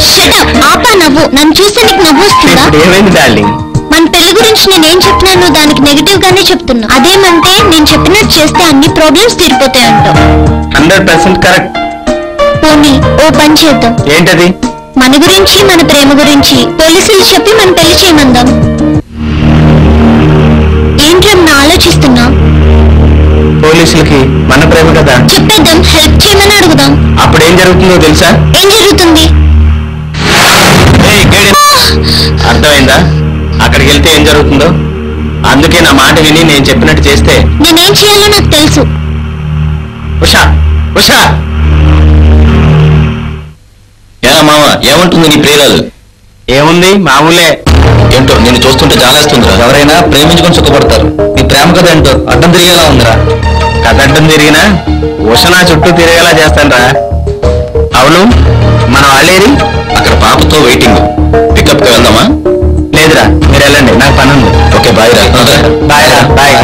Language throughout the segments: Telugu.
షటప్ ఆపా నవ్వు. నన్ను చూస్తే నీకు నవ్వు వస్తుందా? ఇప్పుడు ఏమైంది డార్లింగ్? మన పెళ్ళి గురించి నేనేం చెప్తున్నాను దానికి నెగిటివ్ గానే చెప్తున్నా. అదేమంటే నేను చెప్పినట్టు చేస్తే అన్ని ప్రాబ్లమ్స్ తీరిపోతాయి అంటావు హండ్రెడ్ పర్సెంట్ కరెక్ట్. పోనీ ఓ పని చేద్దాం. ఏంటది? మన గురించి మన ప్రేమ గురించి పోలీసులు చెప్పి మన పెళ్ళి చేయమందాం. ఏంట్రమ్మా ఆలోచిస్తున్నా? పోలీసులకి మన ప్రేమ కదా? చెప్పేద్దాం హెల్ప్ చేయమని అడుగుదాం. అప్పుడు ఏం జరుగుతుందో తెలుసా? ఏం జరుగుతుంది. అర్థమైందా? అక్కడికి వెళ్తే ఏం జరుగుతుందో? అందుకే నా మాట విని నేను చెప్పినట్టు చేస్తే. నేనేం చేయాలో నాకు తెలుసు. ఉషా ఉషా! ఏనా మామ ఏమంటుంది నీ ప్రియురాలు? ఏముంది? మామూలే. ఏంటో నేను చూస్తుంటే జాలేస్తుందిరా. ఎవరైనా ప్రేమించుకొని సుఖపడతారు. నీ ప్రేమ కథ ఏంటో అడ్డం తిరిగేలా ఉందిరా. కదడ్డం తిరిగినా? ఉష నా చుట్టూ తిరిగేలా చేస్తానరా. అవును మన వాళ్ళేరి? అక్కడ పాపతో వెయిటింగ్ కి వెళ్దామా? లేదురా మీరు వెళ్ళండి నాకు పని ఉంది. ఓకే బాయ్ రా. బాయ్ రా బాయ్.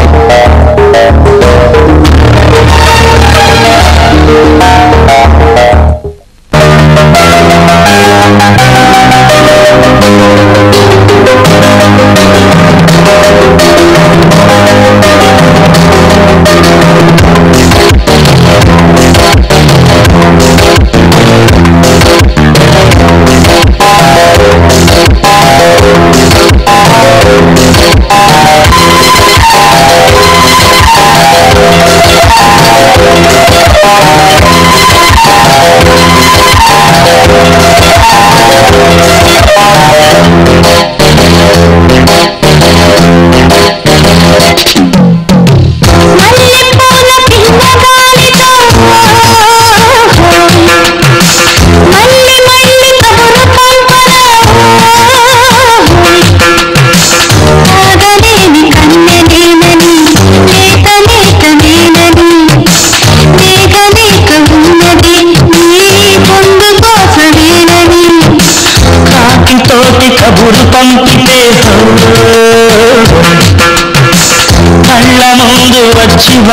ముందు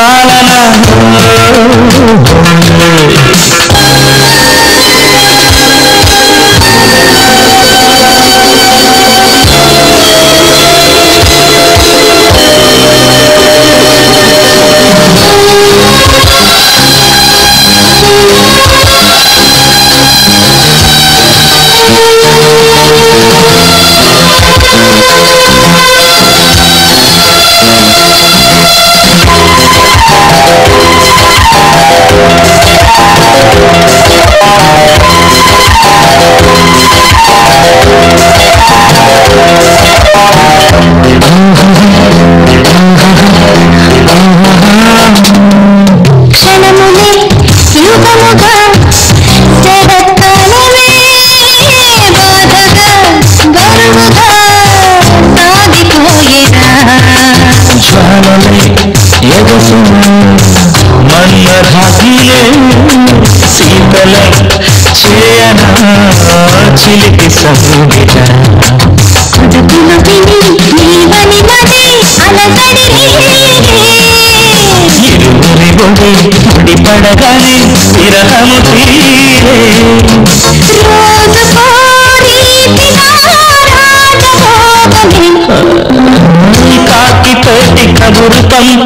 చిలికి సంగిట అడుగులు విని నీవని మది ఇరువురి ముడిపడగానే విరహము తీరే రోజు కబురు పంపితే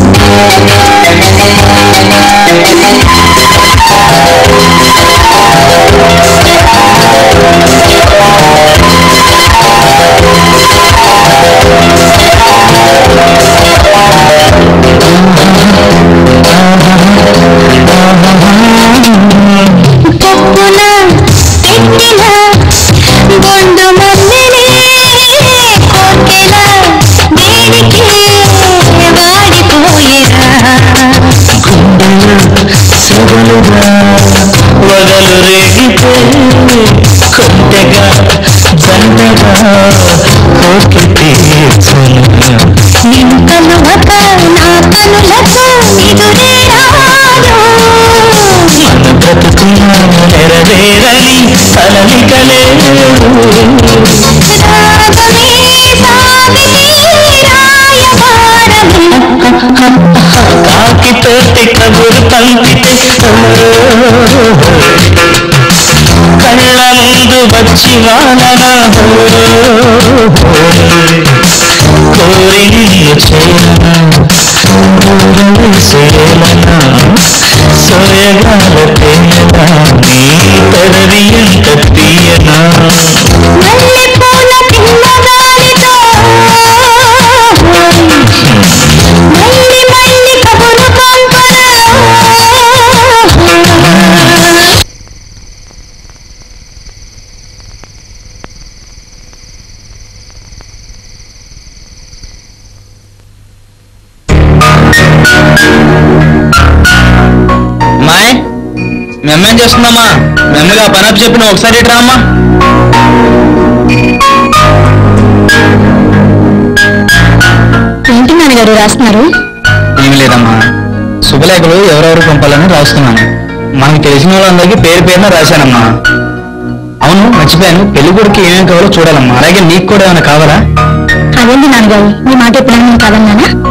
రేగితే కొంటెగా జంటగా కోకి తీర్చునుగా నిన్ను కలువక నా కనులకు మన బ్రతుకున నెరవేరని సాగితే రాయబారమే కాకితోటి కబురు పంపితే ముందు వచ్చి వాననా కోరి మీ అమ్మ ఏం చేస్తుందమ్మా మీ అమ్మగా పని అప్పు చెప్పిన ఒకసారి ఇటు రామ్మా. ఏంటి నాన్నగారు రాస్తున్నారు? ఏమి లేదమ్మా. శుభలేఖలు ఎవరెవరు పంపాలని రాస్తున్నాను. మనకు తెలిసిన వాళ్ళందరికీ పేరు పేరున రాశానమ్మా. అవును మర్చిపోయాను. పెళ్ళి కొడుకు ఏమేమి కావాలో చూడాలమ్మా. అలాగే నీకు కూడా ఏమైనా కావాలా? అదేంటి నాన్నగారు? మీ మాట ఎప్పుడైనా నేను కాదన్నానా?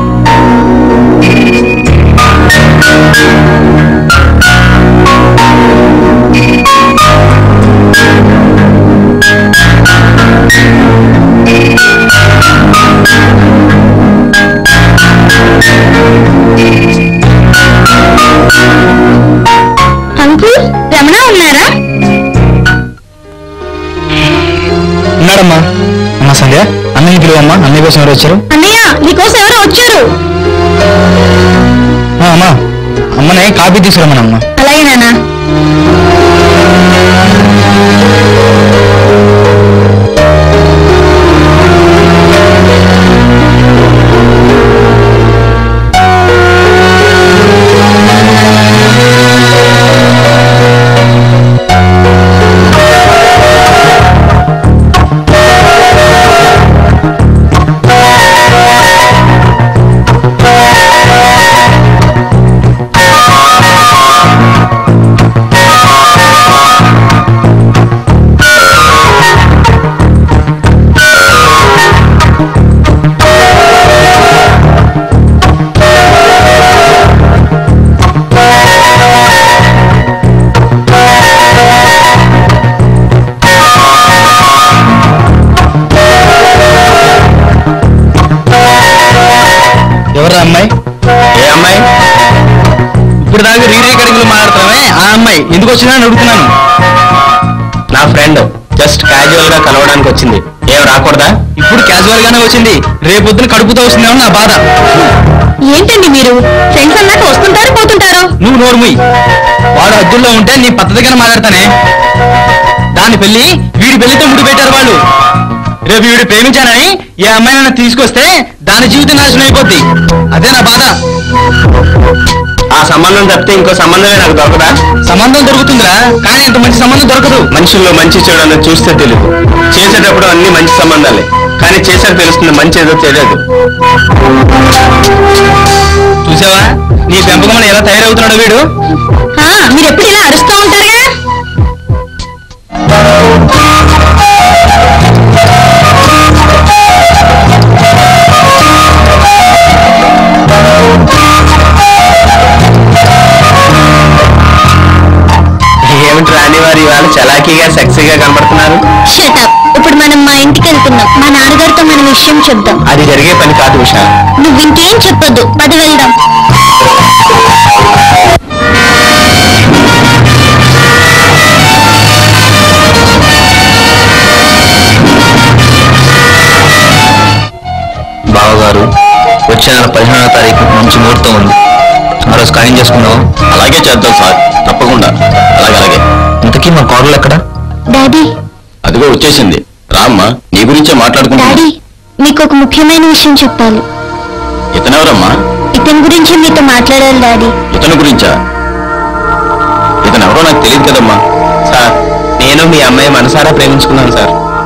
అంకుల్ రమణ ఉన్నారా? ఉన్నాడమ్మా. అమ్మా సంధ్య అన్నయ్య పిలువమ్మా అన్నయ్య కోసం ఎవరు వచ్చారు? అన్నయ్య నీకోసం ఎవరో వచ్చారు? ఆ, అమ్మా. అమ్మనే కాఫీ తీసుకురమ్మనమ్మా. అలాగే నాన్న. ఇప్పుడు దాకా రీ రికార్డింగ్ మాట్లాడుతున్నామే ఆ అమ్మాయి ఎందుకు వచ్చినా అని అడుగుతున్నాను. నా ఫ్రెండ్ జస్ట్ క్యాజువల్గా కలవడానికి వచ్చింది. ఏం రాకూడదా? ఇప్పుడు క్యాజువల్ గానే వచ్చింది రేపొద్దున కడుపుతో వస్తుందేమో నా బాధ. ఏంటండి మీరు? ఫ్రెండ్స్ అన్నాక వస్తుంటారు పోతుంటారు? నువ్వు నోరుముయ్ వాడు హద్దుల్లో ఉంటే నీ పద్ధతిగానే మాట్లాడతానే. దాని పెళ్ళి వీడి పెళ్ళితో ముడి పెట్టారు వాళ్ళు. రేపు వీడు ప్రేమించానని ఏ అమ్మాయినైనా తీసుకొస్తే దాని జీవితం నాశనం అయిపోద్ది. అదే నా బాధ. ఆ సంబంధం తప్పితే ఇంకో సంబంధమే నాకు దొరకదా? సంబంధం దొరుకుతుందిరా కానీ ఇంత మంచి సంబంధం దొరకదు. మనుషుల్లో మంచి చెడు అన్నది చూస్తే తెలియదు చేసేటప్పుడు అన్ని మంచి సంబంధాలే కానీ చేసాక తెలుస్తుంది మంచి ఏదో తెలియదు. చూసావా? నీ పెంపకం ఎలా తయారవుతున్నాడు వీడు? ఆ, మీరు ఎప్పుడు ఇలా అరుస్తూ ఉంటారుగా? సెక్సీగా కనబడుతున్నారు. షటప్ ఇప్పుడు మనం మా ఇంటికి వెళ్తున్నాం. మా నాన్నగారితో మనం విషయం చెప్దాం. అది జరిగే పని కాదు ఉషా. నువ్వు ఇంకేం చెప్పొద్దు. పది వెళ్దాం. బావగారు వచ్చే నెల పదిహేనవ తారీఖు మంచి ముహూర్తం ఉంది. ఆ రోజు ఖాయం చేసుకున్నావు అలాగే చేద్దాం సార్. తప్పకుండా. అలాగే అలాగే. ఇంతకీ మా కోడలు ఎక్కడ? డాడీ. అదిగో వచ్చేసింది. రామ్మా నీ గురించే మాట్లాడుకుంటున్నా. డాడీ మీకు ఒక ముఖ్యమైన విషయం చెప్పాలి. ఇతనెవరమ్మా? ఇతని గురించి మీతో మాట్లాడాలి డాడీ. ఇతని గురించా? కదమ్మా. సార్ నేను మీ అమ్మాయి మనసారా ప్రేమించుకున్నాను సార్.